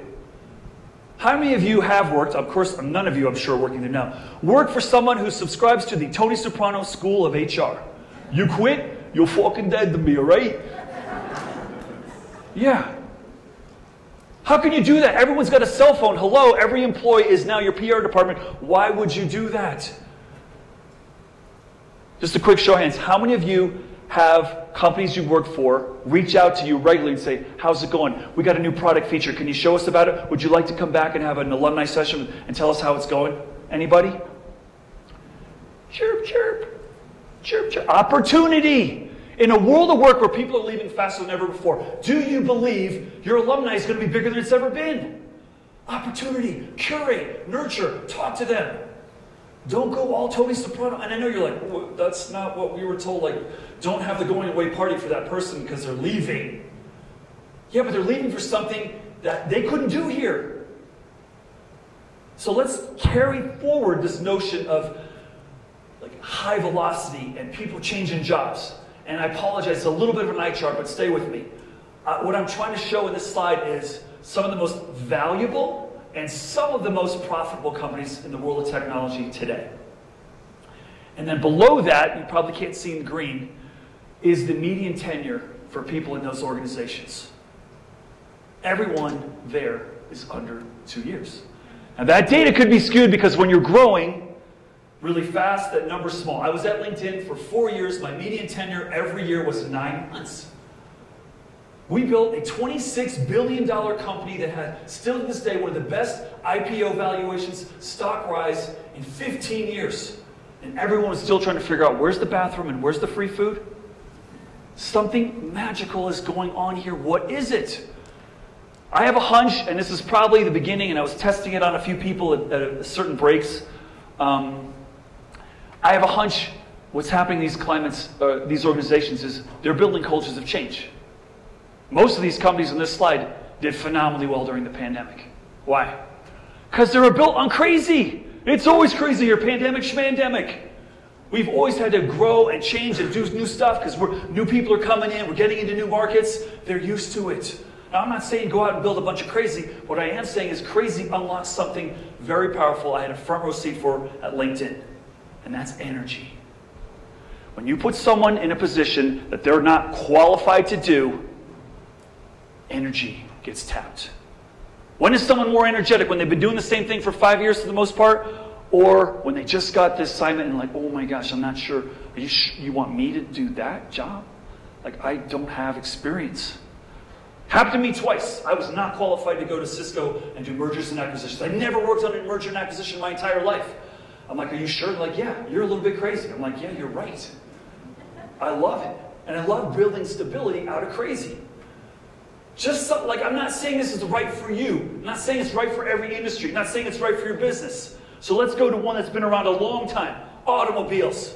How many of you have worked, of course, none of you, I'm sure, working there now, work for someone who subscribes to the Tony Soprano School of HR? You quit, you're fucking dead to me, alright? Yeah. How can you do that? Everyone's got a cell phone. Hello, every employee is now your PR department. Why would you do that? Just a quick show of hands. How many of you have companies you work for reach out to you regularly and say, How's it going? We got a new product feature. Can you show us about it? Would you like to come back and have an alumni session and tell us how it's going? Anybody? Chirp, chirp. Chirp, chirp. Opportunity. In a world of work where people are leaving faster than ever before, do you believe your alumni is going to be bigger than it's ever been? Opportunity. Curate, nurture, talk to them. Don't go all Tony Soprano. And I know you're like, that's not what we were told. Like, don't have the going away party for that person because they're leaving. Yeah, but they're leaving for something that they couldn't do here. So let's carry forward this notion of like high velocity and people changing jobs. And I apologize, it's a little bit of an eye chart, but stay with me. Uh, what I'm trying to show in this slide is some of the most valuable and some of the most profitable companies in the world of technology today. And then below that, you probably can't see in green, is the median tenure for people in those organizations. everyone there is under two years. Now, that data could be skewed because when you're growing really fast, that number's small. I was at LinkedIn for four years. My median tenure every year was nine months. We built a $26 billion company that had, still to this day, one of the best IPO valuations, stock rise in 15 years. And everyone was still trying to figure out where's the bathroom and where's the free food? Something magical is going on here. What is it? I have a hunch, and this is probably the beginning, and I was testing it on a few people at, at certain breaks. Um, I have a hunch what's happening in these climates, uh, these organizations, is they're building cultures of change. Most of these companies on this slide did phenomenally well during the pandemic. Why? Because they were built on crazy. It's always crazy here, pandemic, schmandemic. We've always had to grow and change and do new stuff because new people are coming in, we're getting into new markets. They're used to it. Now, I'm not saying go out and build a bunch of crazy. What I am saying is crazy unlocks something very powerful I had a front row seat for at LinkedIn, and that's energy. When you put someone in a position that they're not qualified to do, energy gets tapped. When is someone more energetic? When they've been doing the same thing for five years for the most part? Or when they just got this assignment and like, oh my gosh, I'm not sure. You, sh- you want me to do that job? Like, I don't have experience. Happened to me twice. I was not qualified to go to Cisco and do mergers and acquisitions. I never worked on a merger and acquisition my entire life. I'm like, are you sure? Like, yeah, you're a little bit crazy. I'm like, yeah, you're right. I love it. And I love building stability out of crazy. Just like, I'm not saying this is right for you. I'm not saying it's right for every industry. I'm not saying it's right for your business. So let's go to one that's been around a long time automobiles.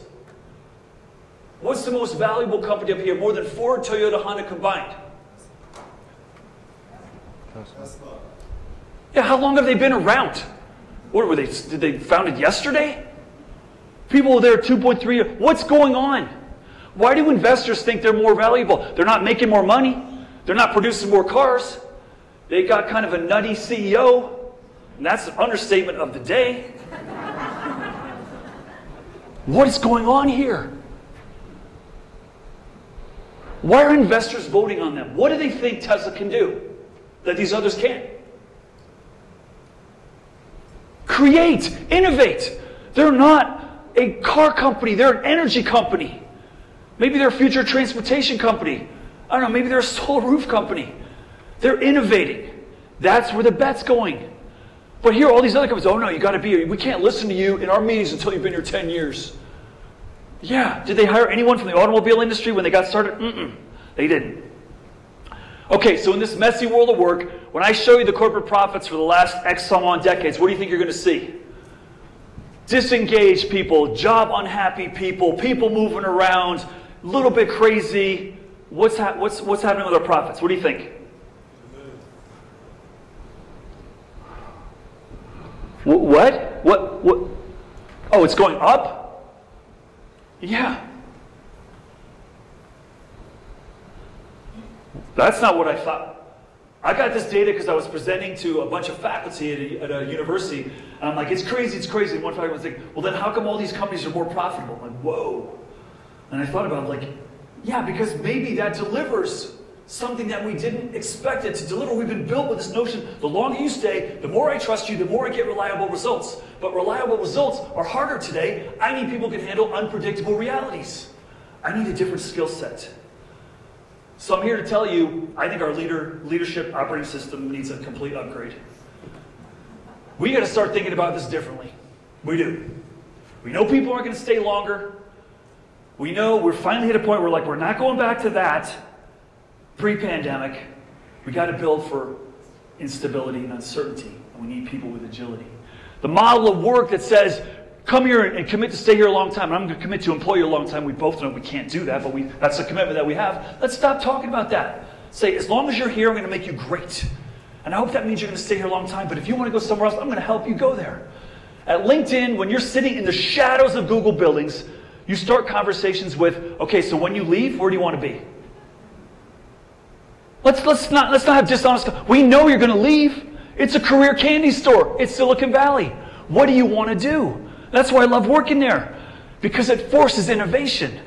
What's the most valuable company up here? More than Ford, Toyota, Honda combined. Yeah, how long have they been around? What were they? Did they founded yesterday? People were there 2.3 years. What's going on? Why do investors think they're more valuable? They're not making more money. They're not producing more cars. They got kind of a nutty CEO. And that's an understatement of the day. what is going on here? Why are investors voting on them? What do they think Tesla can do that these others can't? Create, innovate. They're not a car company, they're an energy company. Maybe they're a future transportation company. I don't know, maybe they're a solar roof company. They're innovating. That's where the bet's going. But here, all these other companies, oh no, you got to be here. We can't listen to you in our meetings until you've been here 10 years. Yeah. Did they hire anyone from the automobile industry when they got started? Mm-mm. They didn't. Okay, so in this messy world of work, when I show you the corporate profits for the last X some on decades, what do you think you're going to see? Disengaged people, job unhappy people, people moving around, a little bit crazy. What's, ha- what's, what's happening with our profits? What do you think? What? What? What? Oh, it's going up? Yeah. That's not what I thought. I got this data because I was presenting to a bunch of faculty at a, at a, university, and I'm like, it's crazy, it's crazy. And one faculty was like, well, then how come all these companies are more profitable? I'm like, whoa. And I thought about it, like, yeah, because maybe that delivers something that we didn't expect it to deliver. We've been built with this notion the longer you stay, the more I trust you, the more I get reliable results. But reliable results are harder today. I need people who can handle unpredictable realities. I need a different skill set. So I'm here to tell you, I think our leader, leadership operating system needs a complete upgrade. We got to start thinking about this differently. We do. We know people aren't going to stay longer. We know we're finally at a point where like we're not going back to that pre pandemic, we got to build for instability and uncertainty. And we need people with agility. The model of work that says, come here and commit to stay here a long time, and I'm going to commit to employ you a long time. We both know we can't do that, but we, that's a commitment that we have. Let's stop talking about that. Say, as long as you're here, I'm going to make you great. And I hope that means you're going to stay here a long time, but if you want to go somewhere else, I'm going to help you go there. At LinkedIn, when you're sitting in the shadows of Google buildings, you start conversations with, okay, so when you leave, where do you want to be? Let's, let's, not, let's not have dishonest. We know you're going to leave. It's a career candy store. It's Silicon Valley. What do you want to do? That's why I love working there because it forces innovation.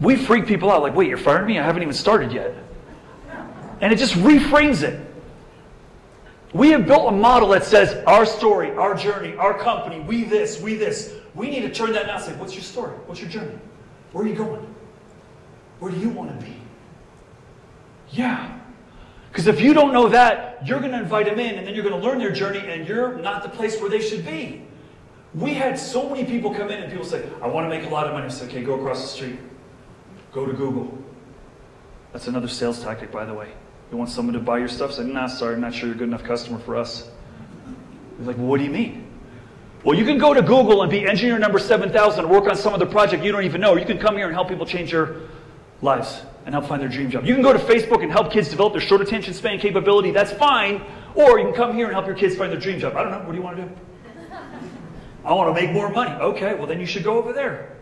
We freak people out like, wait, you're firing me? I haven't even started yet. And it just reframes it. We have built a model that says our story, our journey, our company, we this, we this. We need to turn that now and say, what's your story? What's your journey? Where are you going? Where do you want to be? Yeah. Because if you don't know that, you're going to invite them in and then you're going to learn their journey and you're not the place where they should be. We had so many people come in and people say, I want to make a lot of money. I said, okay, go across the street. Go to Google. That's another sales tactic, by the way. You want someone to buy your stuff? Say, nah, sorry, I'm not sure you're a good enough customer for us. He's like, well, what do you mean? Well, you can go to Google and be engineer number 7,000 and work on some other project you don't even know. Or you can come here and help people change their lives and help find their dream job. You can go to Facebook and help kids develop their short attention span capability. That's fine. Or you can come here and help your kids find their dream job. I don't know. What do you want to do? I want to make more money. Okay, well, then you should go over there.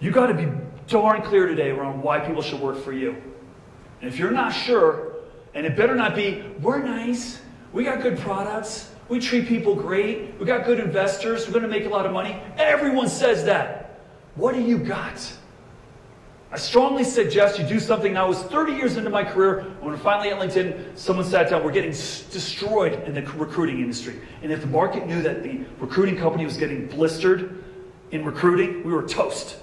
You got to be darn clear today around why people should work for you. And if you're not sure, and it better not be, we're nice, we got good products, we treat people great, we got good investors, we're going to make a lot of money. Everyone says that. What do you got? I strongly suggest you do something. I was 30 years into my career. When finally at LinkedIn, someone sat down. We're getting destroyed in the recruiting industry. And if the market knew that the recruiting company was getting blistered in recruiting, we were toast.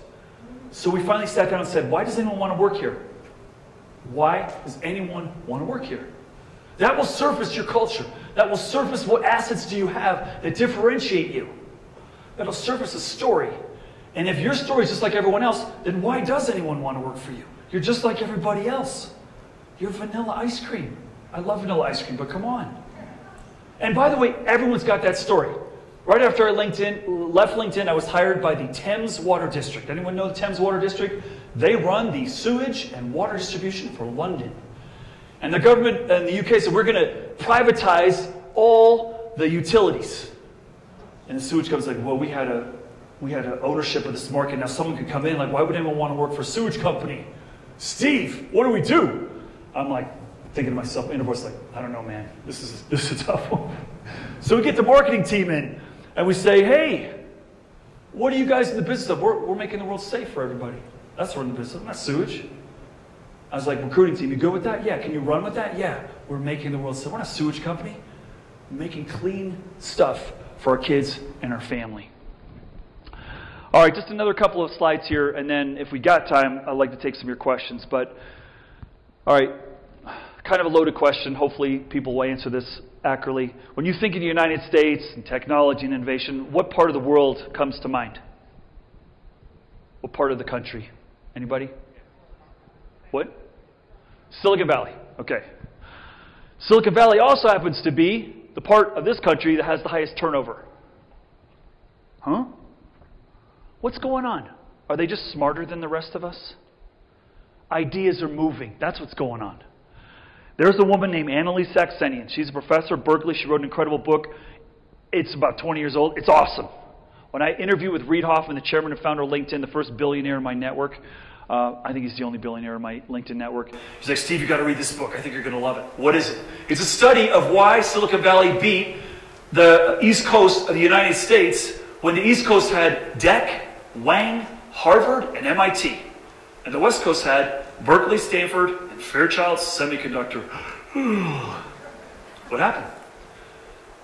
So we finally sat down and said, Why does anyone want to work here? Why does anyone want to work here? That will surface your culture. That will surface what assets do you have that differentiate you. That'll surface a story. And if your story is just like everyone else, then why does anyone want to work for you? You're just like everybody else. You're vanilla ice cream. I love vanilla ice cream, but come on. And by the way, everyone's got that story. Right after I LinkedIn, left LinkedIn, I was hired by the Thames Water District. Anyone know the Thames Water District? They run the sewage and water distribution for London. And the government in the UK said, we're going to privatize all the utilities. And the sewage company's like, well, we had a we had an ownership of this market. Now someone could come in, like, why would anyone want to work for a sewage company? Steve, what do we do? I'm like, thinking to myself, in a voice, like, I don't know, man. This is this is a tough one. *laughs* So we get the marketing team in, and we say, hey, what are you guys in the business of? We're, we're making the world safe for everybody. That's what we're in the business of, not sewage. I was like, recruiting team, you good with that? Yeah. Can you run with that? Yeah. We're making the world safe. We're not a sewage company. We're making clean stuff for our kids and our family. All right, just another couple of slides here, and then if we got time, I'd like to take some of your questions. But, all right, kind of a loaded question. Hopefully, people will answer this accurately. When you think of the United States and technology and innovation, what part of the world comes to mind? What part of the country? Anybody? What? Silicon Valley. Okay. Silicon Valley also happens to be the part of this country that has the highest turnover. Huh? What's going on? Are they just smarter than the rest of us? Ideas are moving. That's what's going on. There's a woman named Annalise Saxenian. She's a professor at Berkeley. She wrote an incredible book. It's about 20 years old. It's awesome. When I interviewed with Reid Hoffman, the chairman and founder of LinkedIn, the first billionaire in my network, uh, I think he's the only billionaire in my LinkedIn network. He's like, Steve, you got to read this book. I think you're going to love it. What is it? It's a study of why Silicon Valley beat the East Coast of the United States when the East Coast had DEC, Wang, Harvard, and MIT. And the West Coast had Berkeley, Stanford, and Fairchild Semiconductor. *sighs* what happened?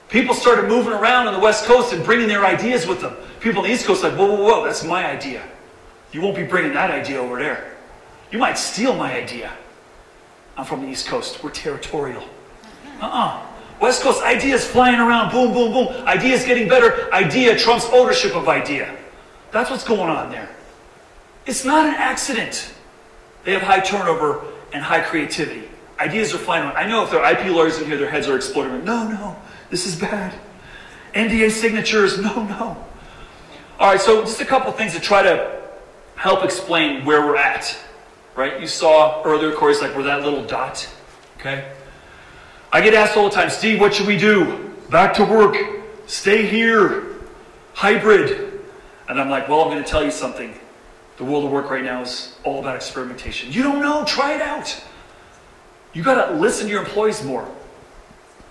People started moving around on the West Coast and bringing their ideas with them. People on the East Coast like, whoa, whoa, whoa, that's my idea. You won't be bringing that idea over there. You might steal my idea. I'm from the East Coast. We're territorial. Uh-uh. West Coast ideas flying around, boom, boom, boom. Ideas getting better. Idea trumps ownership of idea. That's what's going on there. It's not an accident. They have high turnover and high creativity. Ideas are flying around. I know if there are IP lawyers in here, their heads are exploding. No, no, this is bad. NDA signatures, no, no. All right, so just a couple things to try to help explain where we're at. Right? You saw earlier, Corey's like, we're that little dot. Okay? I get asked all the time, Steve, what should we do? Back to work. Stay here. Hybrid. And I'm like, well, I'm going to tell you something. The world of work right now is all about experimentation. You don't know, try it out. You got to listen to your employees more.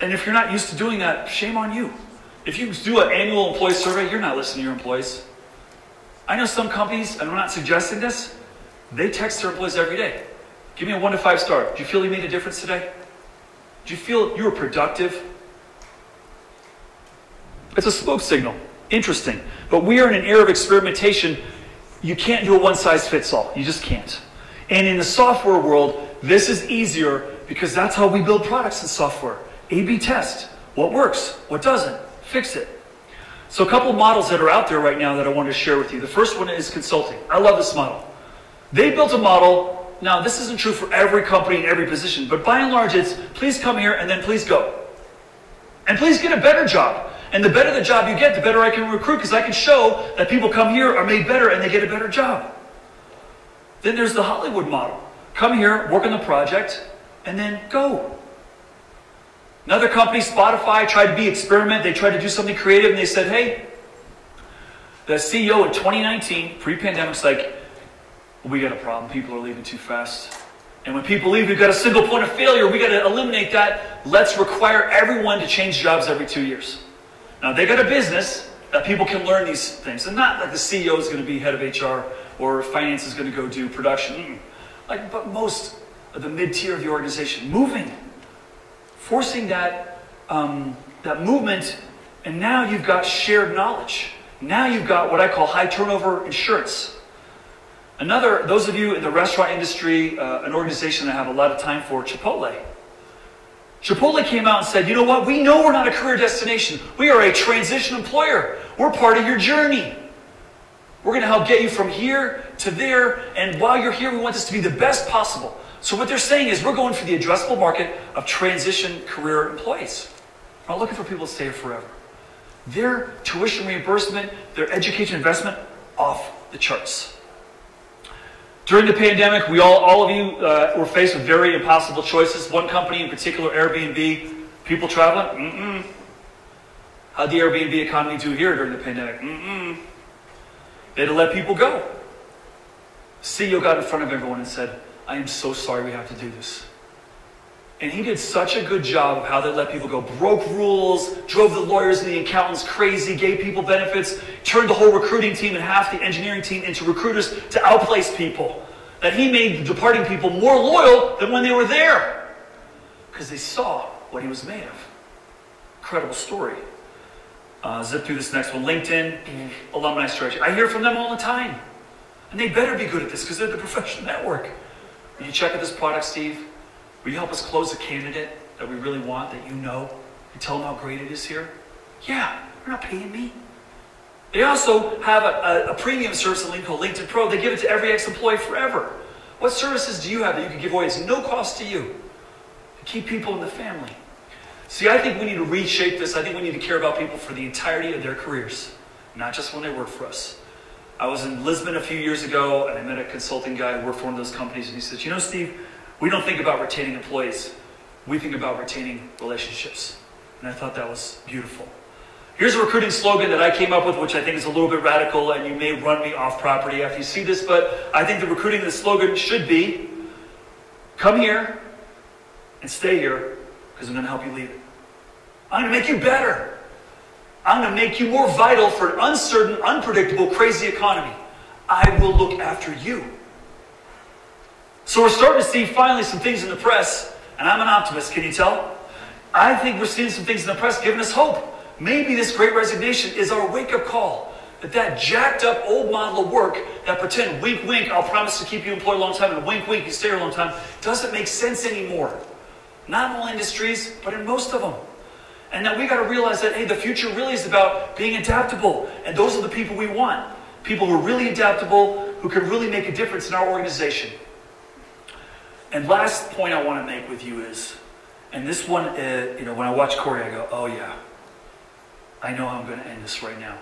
And if you're not used to doing that, shame on you. If you do an annual employee survey, you're not listening to your employees. I know some companies, and I'm not suggesting this, they text their employees every day. Give me a one to five star. Do you feel you made a difference today? Do you feel you were productive? It's a smoke signal. Interesting. But we are in an era of experimentation. You can't do a one size fits all. You just can't. And in the software world, this is easier because that's how we build products in software. A B test. What works? What doesn't? Fix it. So, a couple models that are out there right now that I want to share with you. The first one is consulting. I love this model. They built a model. Now, this isn't true for every company in every position, but by and large, it's please come here and then please go. And please get a better job. And the better the job you get, the better I can recruit because I can show that people come here, are made better, and they get a better job. Then there's the Hollywood model. Come here, work on the project, and then go. Another company, Spotify, tried to be experiment. They tried to do something creative, and they said, hey, the CEO in 2019, pre-pandemic, is like, we got a problem. People are leaving too fast. And when people leave, we've got a single point of failure. We got to eliminate that. Let's require everyone to change jobs every two years. Now, they got a business that people can learn these things. And not like the CEO is going to be head of HR or finance is going to go do production. Mm. Like, but most of the mid tier of the organization, moving, forcing that, um, that movement. And now you've got shared knowledge. Now you've got what I call high turnover insurance. Another, those of you in the restaurant industry, uh, an organization that I have a lot of time for, Chipotle. Chipotle came out and said, you know what? We know we're not a career destination. We are a transition employer. We're part of your journey. We're going to help get you from here to there. And while you're here, we want this to be the best possible. So what they're saying is we're going for the addressable market of transition career employees. We're not looking for people to stay here forever. Their tuition reimbursement, their education investment, off the charts. During the pandemic, we all, all of you uh, were faced with very impossible choices. One company in particular, Airbnb, people traveling, mm-mm. How'd the Airbnb economy do here during the pandemic? Mm-mm. They had to let people go. CEO got in front of everyone and said, I am so sorry we have to do this. And he did such a good job of how they let people go. Broke rules, drove the lawyers and the accountants crazy, gave people benefits, turned the whole recruiting team and half the engineering team into recruiters to outplace people. That he made departing people more loyal than when they were there. Because they saw what he was made of. Incredible story. Uh, zip through this next one. LinkedIn, alumni strategy. I hear from them all the time. And they better be good at this because they're the professional network. You check out this product, Steve? Will you help us close a candidate that we really want, that you know, and tell them how great it is here? Yeah, they're not paying me. They also have a, a, a premium service on LinkedIn called LinkedIn Pro. They give it to every ex-employee forever. What services do you have that you can give away? It's no cost to you to keep people in the family. See, I think we need to reshape this. I think we need to care about people for the entirety of their careers, not just when they work for us. I was in Lisbon a few years ago, and I met a consulting guy who worked for one of those companies, and he said, "You know, Steve, we don't think about retaining employees. We think about retaining relationships." And I thought that was beautiful. Here's a recruiting slogan that I came up with, which I think is a little bit radical, and you may run me off property after you see this, but I think the recruiting the slogan should be come here and stay here because I'm going to help you leave. I'm going to make you better. I'm going to make you more vital for an uncertain, unpredictable, crazy economy. I will look after you. So we're starting to see finally some things in the press, and I'm an optimist, can you tell? I think we're seeing some things in the press giving us hope. Maybe this great resignation is our wake-up call. That that jacked up old model of work, that pretend wink wink, I'll promise to keep you employed a long time, and wink wink, you stay here a long time, doesn't make sense anymore. Not in all industries, but in most of them. And now we got to realize that, hey, the future really is about being adaptable. And those are the people we want. People who are really adaptable, who can really make a difference in our organization. And last point I want to make with you is, and this one, uh, you know, when I watch Corey, I go, oh yeah, I know how I'm going to end this right now.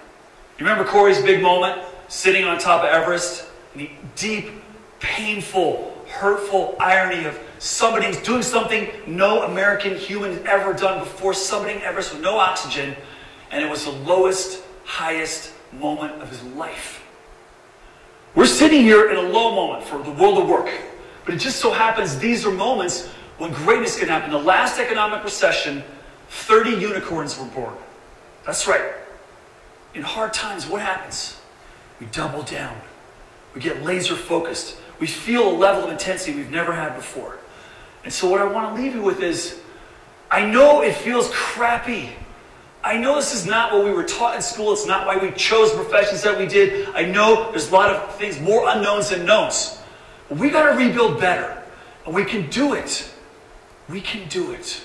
You remember Corey's big moment, sitting on top of Everest, the deep, painful, hurtful irony of somebody's doing something no American human has ever done before, summiting Everest with no oxygen, and it was the lowest, highest moment of his life. We're sitting here in a low moment for the world of work, but it just so happens these are moments when greatness can happen. The last economic recession, 30 unicorns were born. That's right. In hard times, what happens? We double down. We get laser focused. We feel a level of intensity we've never had before. And so, what I want to leave you with is I know it feels crappy. I know this is not what we were taught in school. It's not why we chose professions that we did. I know there's a lot of things, more unknowns than knowns. But we got to rebuild better. And we can do it. We can do it.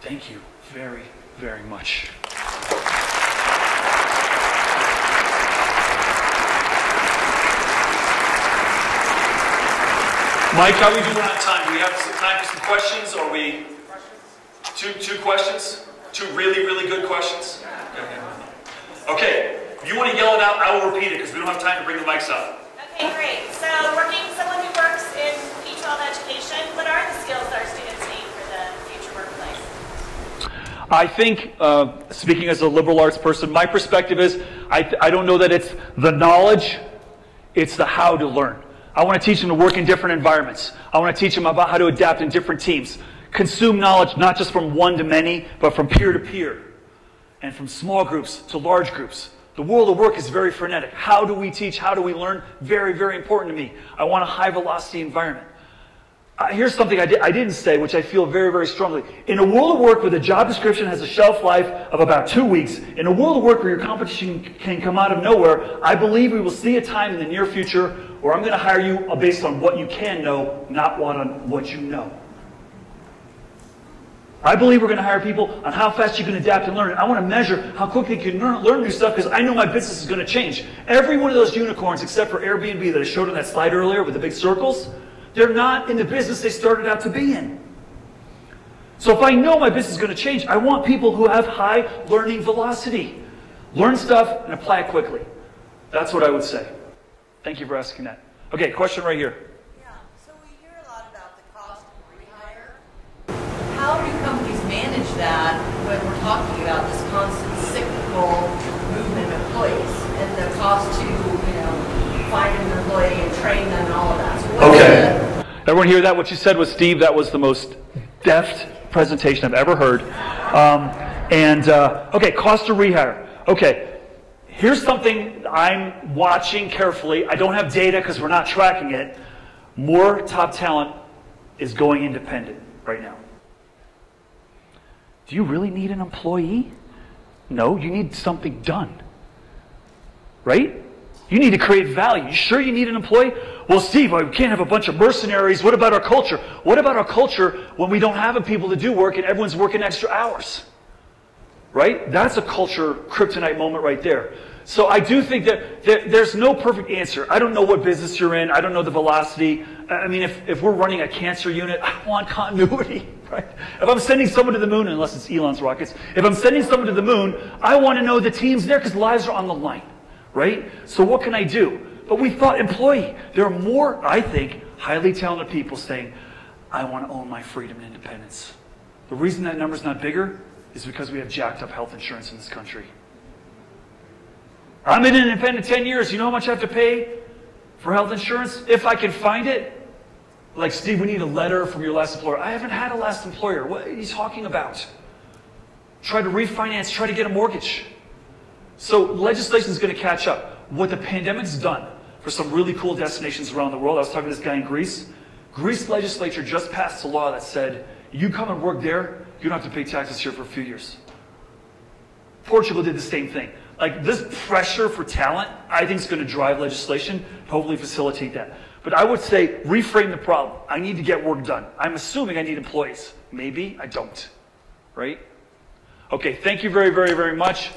Thank you very, very much. Mike, how are we doing on time? Do we have some time for some questions? Or are we two two questions? Two really, really good questions? Okay. If you want to yell it out, I will repeat it because we don't have time to bring the mics up. Okay, great. So working, someone who works in K12 education, what are the skills that our students need for the future workplace? I think, uh, speaking as a liberal arts person, my perspective is I, I don't know that it's the knowledge, it's the how to learn. I want to teach them to work in different environments. I want to teach them about how to adapt in different teams. Consume knowledge not just from one to many, but from peer to peer. And from small groups to large groups. The world of work is very frenetic. How do we teach? How do we learn? Very, very important to me. I want a high velocity environment. Uh, here's something I, di- I didn't say, which I feel very, very strongly. In a world of work where the job description has a shelf life of about two weeks, in a world of work where your competition can come out of nowhere, I believe we will see a time in the near future where I'm going to hire you based on what you can know, not on what you know. I believe we're going to hire people on how fast you can adapt and learn. I want to measure how quickly you can learn, learn new stuff because I know my business is going to change. Every one of those unicorns, except for Airbnb that I showed on that slide earlier with the big circles, they're not in the business they started out to be in. So if I know my business is going to change, I want people who have high learning velocity. Learn stuff and apply it quickly. That's what I would say. Thank you for asking that. Okay, question right here. Yeah, so we hear a lot about the cost of rehire. How do companies manage that when we're talking about this constant cyclical movement of employees and the cost to, you know, find an employee and train them and all of that? So Okay. Everyone hear that? What you said was Steve. That was the most deft presentation I've ever heard. Um, and uh, okay, cost of rehire. Okay, here's something I'm watching carefully. I don't have data because we're not tracking it. More top talent is going independent right now. Do you really need an employee? No, you need something done. Right? You need to create value. You sure you need an employee? Well, Steve, we can't have a bunch of mercenaries. What about our culture? What about our culture when we don't have people to do work and everyone's working extra hours? Right? That's a culture kryptonite moment right there. So I do think that there, there's no perfect answer. I don't know what business you're in. I don't know the velocity. I mean, if, if we're running a cancer unit, I want continuity, *laughs* right? If I'm sending someone to the moon, unless it's Elon's rockets, if I'm sending someone to the moon, I want to know the team's there because lives are on the line, right? So what can I do? But we thought employee. There are more, I think, highly talented people saying, I want to own my freedom and independence. The reason that number's not bigger is because we have jacked up health insurance in this country. I'm in an independent 10 years. You know how much I have to pay for health insurance? If I can find it. Like, Steve, we need a letter from your last employer. I haven't had a last employer. What are you talking about? Try to refinance, try to get a mortgage. So legislation is going to catch up. What the pandemic's done for some really cool destinations around the world. I was talking to this guy in Greece. Greece legislature just passed a law that said, you come and work there, you don't have to pay taxes here for a few years. Portugal did the same thing. Like this pressure for talent, I think is going to drive legislation, hopefully facilitate that. But I would say reframe the problem. I need to get work done. I'm assuming I need employees. Maybe I don't. Right? Okay, thank you very, very, very much.